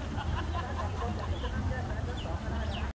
何?